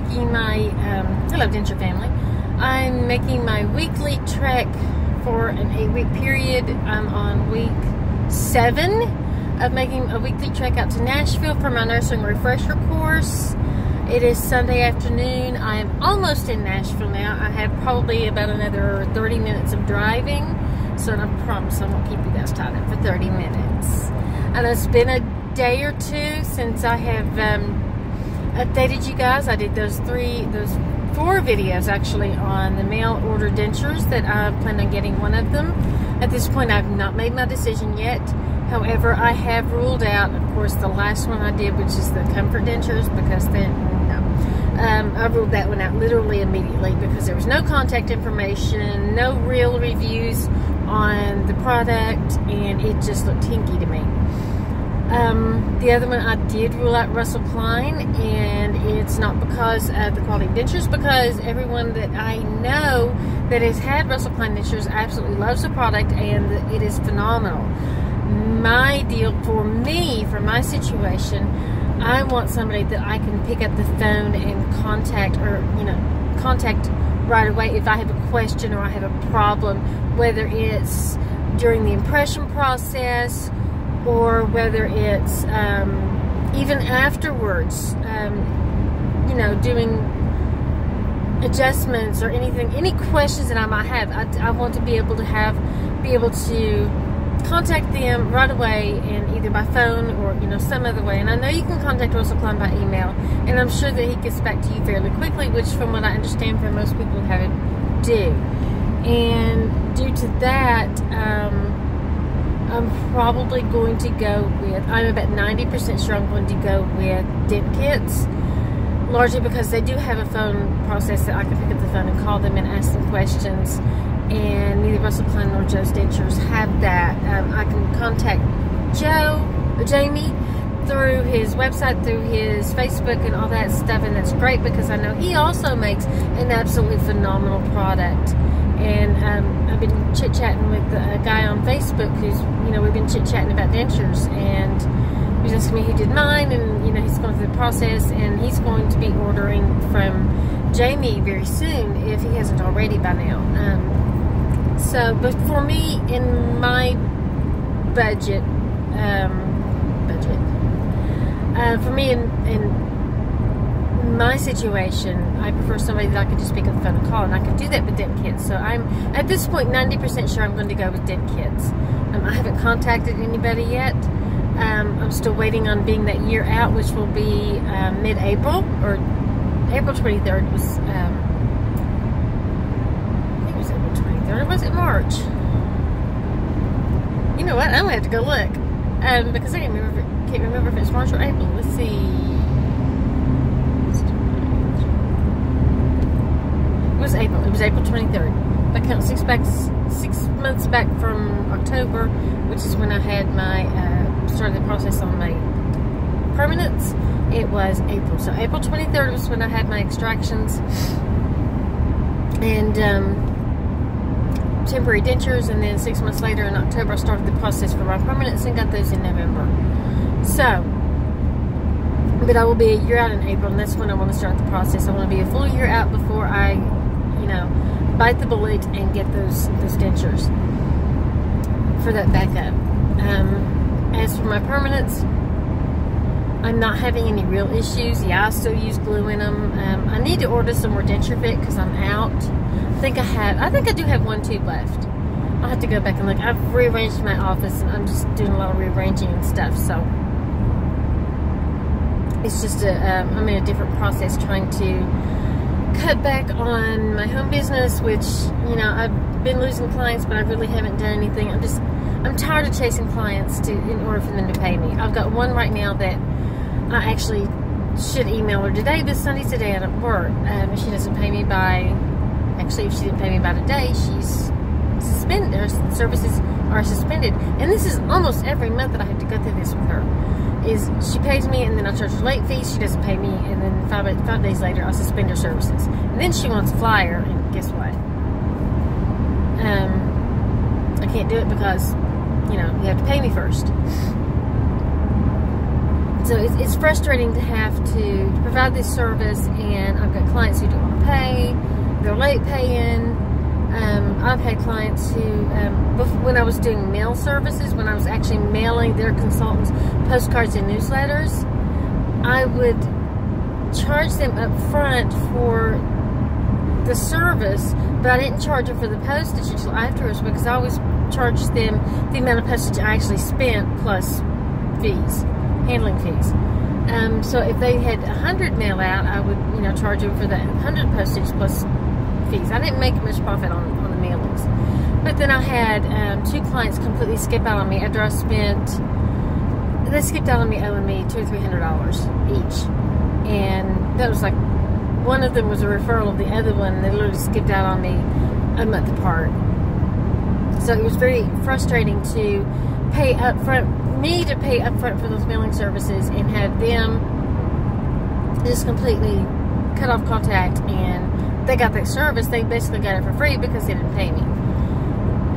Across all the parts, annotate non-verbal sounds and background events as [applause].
making my, um, hello Denture family, I'm making my weekly trek for an eight week period. I'm on week seven of making a weekly trek out to Nashville for my nursing refresher course. It is Sunday afternoon. I am almost in Nashville now. I have probably about another 30 minutes of driving. So I promise I won't keep you guys tied up for 30 minutes. And it's been a day or two since I have um, updated you guys. I did those three, those four videos actually on the mail order dentures that I plan on getting one of them. At this point, I've not made my decision yet. However, I have ruled out, of course, the last one I did, which is the comfort dentures, because then, no. Um, I ruled that one out literally immediately because there was no contact information, no real reviews on the product, and it just looked hinky to me. Um, the other one I did rule out Russell Klein, and it's not because of the quality of dentures, because everyone that I know that has had Russell Klein dentures absolutely loves the product, and it is phenomenal. My deal for me, for my situation, I want somebody that I can pick up the phone and contact, or you know, contact right away if I have a question or I have a problem, whether it's during the impression process or whether it's um, even afterwards, um, you know, doing adjustments or anything, any questions that I might have, I, I, want to be able to have, be able to contact them right away and either by phone or, you know, some other way. And I know you can contact Russell Klein by email, and I'm sure that he gets back to you fairly quickly, which from what I understand from most people who have it do. And due to that, um, I'm probably going to go with, I'm about 90% sure I'm going to go with dent kits. Largely because they do have a phone process that I can pick up the phone and call them and ask them questions. And neither Russell Klein nor Joe's Dentures have that. Um, I can contact Joe, or Jamie, through his website, through his Facebook and all that stuff. And that's great because I know he also makes an absolutely phenomenal product and um, I've been chit chatting with a guy on Facebook who's, you know, we've been chit chatting about dentures, and he was asking me who did mine, and you know, he's going through the process, and he's going to be ordering from Jamie very soon if he hasn't already by now. Um, so, but for me, in my budget, um, budget, uh, for me, in, in my situation, I prefer somebody that I could just pick up the phone and call, and I can do that with dent kits. So I'm at this point 90% sure I'm going to go with dent kits. Um, I haven't contacted anybody yet. Um, I'm still waiting on being that year out, which will be um, mid-April or April 23rd was. Um, I think it was April 23rd. Or was it March? You know what? I'm gonna have to go look um, because I can't remember. Can't remember if it's March or April. Let's see. It was April. It was April 23rd. I count six back, six months back from October, which is when I had my uh, started the process on my permanents. It was April. So April 23rd was when I had my extractions and um, temporary dentures, and then six months later in October I started the process for my permanents and got those in November. So but I will be a year out in April, and that's when I want to start the process. I want to be a full year out before I you know, bite the bullet and get those those dentures for that backup. Um, as for my permanents, I'm not having any real issues. Yeah, I still use glue in them. Um, I need to order some more denture fit because I'm out. I think I have. I think I do have one tube left. I'll have to go back and look. I've rearranged my office and I'm just doing a lot of rearranging and stuff. So it's just a. um, in a different process trying to cut back on my home business, which, you know, I've been losing clients, but I really haven't done anything. I'm just, I'm tired of chasing clients to in order for them to pay me. I've got one right now that I actually should email her today, but Sunday's the day out of work. Um, she doesn't pay me by, actually, if she didn't pay me by today, she's suspended, her services are suspended. And this is almost every month that I have to go through this with her is she pays me and then I charge her late fees. She doesn't pay me, and then five five days later I suspend her services. And then she wants a flyer, and guess what? Um, I can't do it because you know you have to pay me first. so it's, it's frustrating to have to provide this service, and I've got clients who don't want to pay, they're late paying. Um, I've had clients who, um, before, when I was doing mail services, when I was actually mailing their consultants postcards and newsletters, I would charge them up front for the service, but I didn't charge them for the postage until afterwards because I always charged them the amount of postage I actually spent plus fees, handling fees. Um, so if they had 100 mail out, I would, you know, charge them for that 100 postage plus fees. I didn't make much profit on, on the mailings. But then I had um, two clients completely skip out on me after I spent, they skipped out on me owing me two or three hundred dollars each. And that was like, one of them was a referral of the other one. They literally skipped out on me a month apart. So it was very frustrating to pay up front, me to pay up front for those mailing services and have them just completely cut off contact and they got that service. They basically got it for free because they didn't pay me.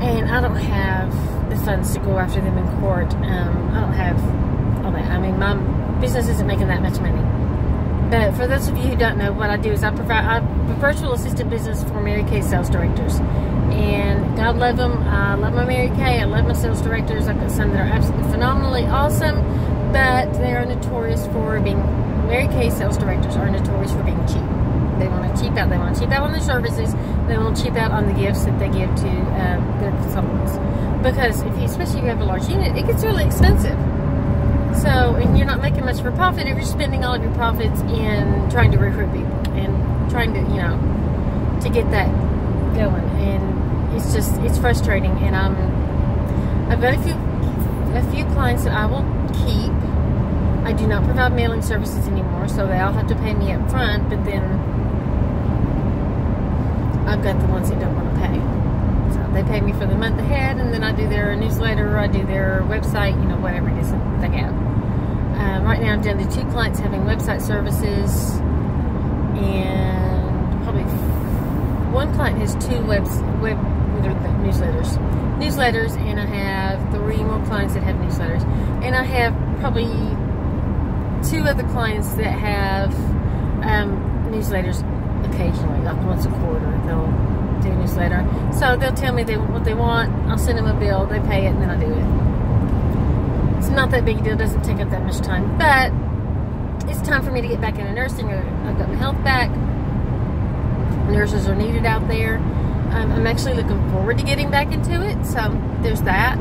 And I don't have the funds to go after them in court. Um, I don't have all that. I mean, my business isn't making that much money. But for those of you who don't know, what I do is I provide I'm a virtual assistant business for Mary Kay sales directors. And God love them. I love my Mary Kay. I love my sales directors. I've got some that are absolutely phenomenally awesome, but they are notorious for being, Mary Kay sales directors are notorious for being cheap. They want to cheap out. They want to cheap out on their services. They want to cheap out on the gifts that they give to um, their consultants. Because if you, especially if you have a large unit, it gets really expensive. So, and you're not making much a profit if you're spending all of your profits in trying to recruit people and trying to, you know, to get that going. And it's just, it's frustrating. And I'm, I've got a few, a few clients that I will keep. I do not provide mailing services anymore, so they all have to pay me up front. But then I've got the ones that don't want to pay. So they pay me for the month ahead, and then I do their newsletter, I do their website, you know, whatever it is that they have. Um, right now, I'm down to two clients having website services, and probably one client has two webs, web newsletters, newsletters, and I have three more clients that have newsletters, and I have probably two other clients that have um, newsletters occasionally, like once a quarter. They'll do a newsletter. So they'll tell me they, what they want. I'll send them a bill. They pay it, and then I do it. It's not that big a deal. It doesn't take up that much time. But it's time for me to get back into nursing. I've got my health back. Nurses are needed out there. Um, I'm actually looking forward to getting back into it. So there's that.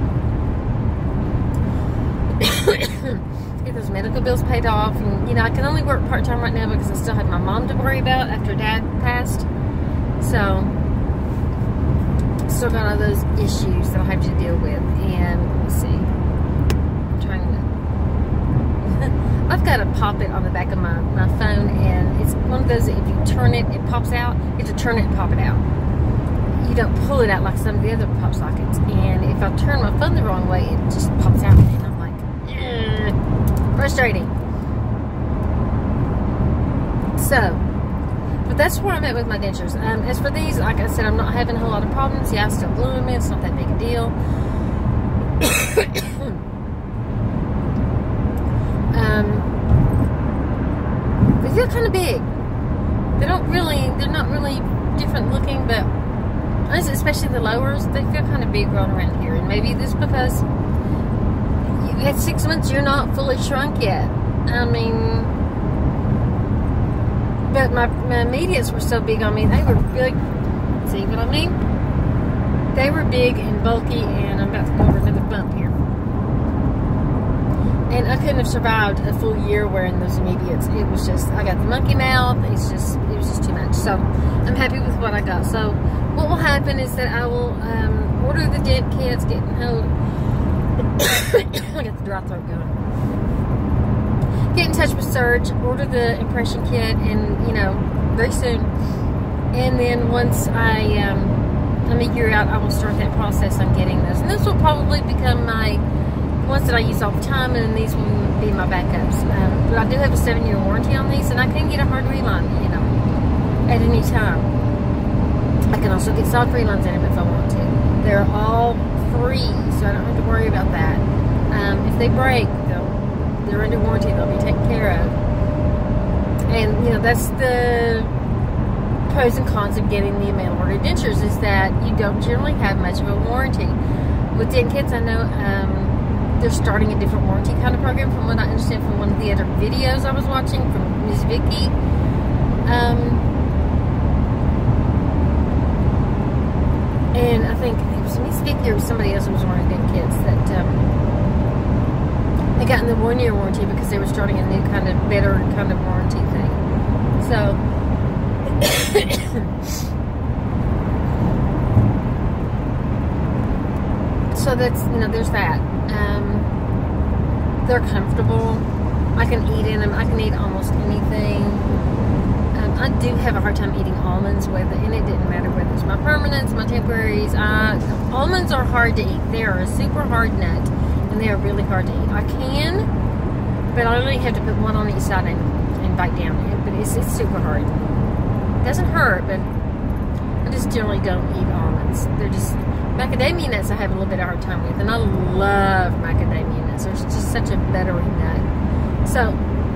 [coughs] get those medical bills paid off. And, you know, I can only work part time right now because I still have my mom to worry about after dad passed. So, still got all those issues that I have to deal with. And let me see. [laughs] I've got a pop it on the back of my, my phone, and it's one of those that if you turn it, it pops out. You have to turn it and pop it out. You don't pull it out like some of the other pop sockets. And if I turn my phone the wrong way, it just pops out. And I'm like, Ugh. frustrating. So, but that's where I'm at with my dentures. Um, as for these, like I said, I'm not having a whole lot of problems. Yeah, I still glue them in. It's not that big a deal. [coughs] um, they feel kind of big. They don't really, they're not really different looking, but especially the lowers, they feel kind of big around here. And maybe this because you had six months, you're not fully shrunk yet. I mean, but my, my immediates were so big on me. They were big. See what I mean? They were big and bulky, and I'm about to go over another bump here. And I couldn't have survived a full year wearing those immediates. It was just, I got the monkey mouth. It's just, it was just too much. So I'm happy with what I got. So what will happen is that I will um, order the dent kits, get hold. [coughs] I got the dry throat going get in touch with Serge, order the impression kit, and you know, very soon. And then once I um, I'm a year out, I will start that process on getting those. And this will probably become my ones that I use all the time, and these will be my backups. Um, but I do have a seven-year warranty on these, and I can get a hard reline, you know, at any time. I can also get soft relines in them if I want to. They're all free, so I don't have to worry about that. Um, if they break, they'll they're under warranty. They'll be taken care of. And you know that's the pros and cons of getting the mail order dentures is that you don't generally have much of a warranty. With Dent Kits, I know um, they're starting a different warranty kind of program from what I understand from one of the other videos I was watching from Ms. Vicky. Um, and I think it was Miss Vicky or somebody else who was one of the kids that um, they got in the one year warranty because they were starting a new kind of better kind of warranty thing. So [coughs] [coughs] so that's you know there's that. Um, they're comfortable. I can eat in them I can eat almost anything. Um, I do have a hard time eating almonds whether and it didn't matter whether it's my permanents my temporaries. Almonds are hard to eat. They are a super hard nut and they are really hard to eat. I can but I only have to put one on each side and, and bite down it but it's, it's super hard. It doesn't hurt, but I just generally don't eat almonds. They're just macadamia nuts. I have a little bit of hard time with, and I love macadamia nuts. They're just such a buttery nut. So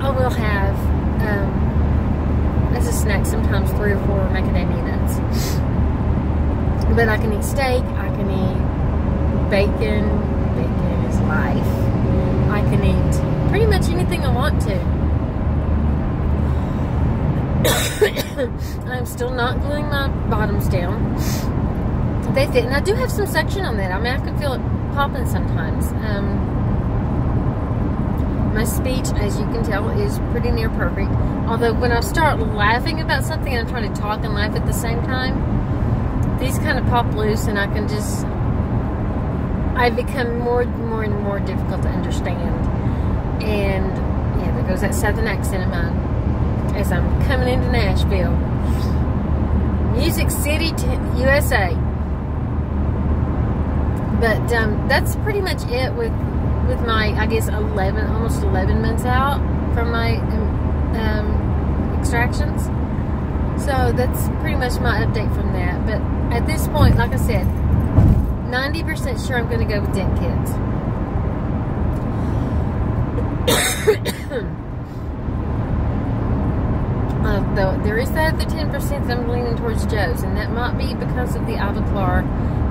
I will have um, as a snack sometimes three or four macadamia nuts. But I can eat steak. I can eat bacon. Bacon is life. I can eat pretty much anything I want to. [coughs] I'm still not gluing my bottoms down. They fit, and I do have some suction on that. I mean, I can feel it popping sometimes. Um, my speech, as you can tell, is pretty near perfect. Although when I start laughing about something and I'm trying to talk and laugh at the same time, these kind of pop loose and I can just, I become more, and more and more difficult to understand. And yeah, there goes that southern accent of mine as I'm coming into Nashville. Music City, USA. But um, that's pretty much it with with my, I guess, 11, almost 11 months out from my um, um, extractions. So that's pretty much my update from that. But at this point, like I said, 90% sure I'm going to go with Dent Kits. [coughs] Uh, though there is that the 10% that I'm leaning towards Joe's, and that might be because of the Ivoclar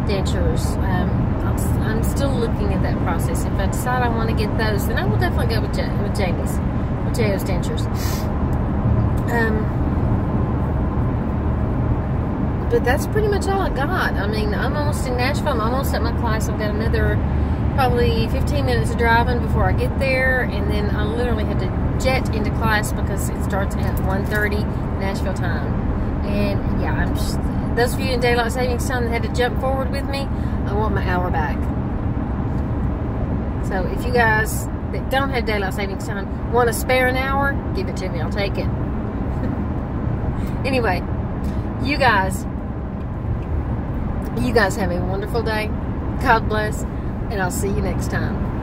dentures. Um, I'm still looking at that process. If I decide I want to get those, then I will definitely go with, J with Jamie's, with Joe's dentures. Um, but that's pretty much all I got. I mean, I'm almost in Nashville. I'm almost at my class. I've got another probably 15 minutes of driving before I get there, and then I literally have to jet into class because it starts at 1.30 Nashville time. And yeah, I'm just, those of you in daylight savings time that had to jump forward with me, I want my hour back. So if you guys that don't have daylight savings time want to spare an hour, give it to me. I'll take it. [laughs] anyway, you guys, you guys have a wonderful day. God bless, and I'll see you next time.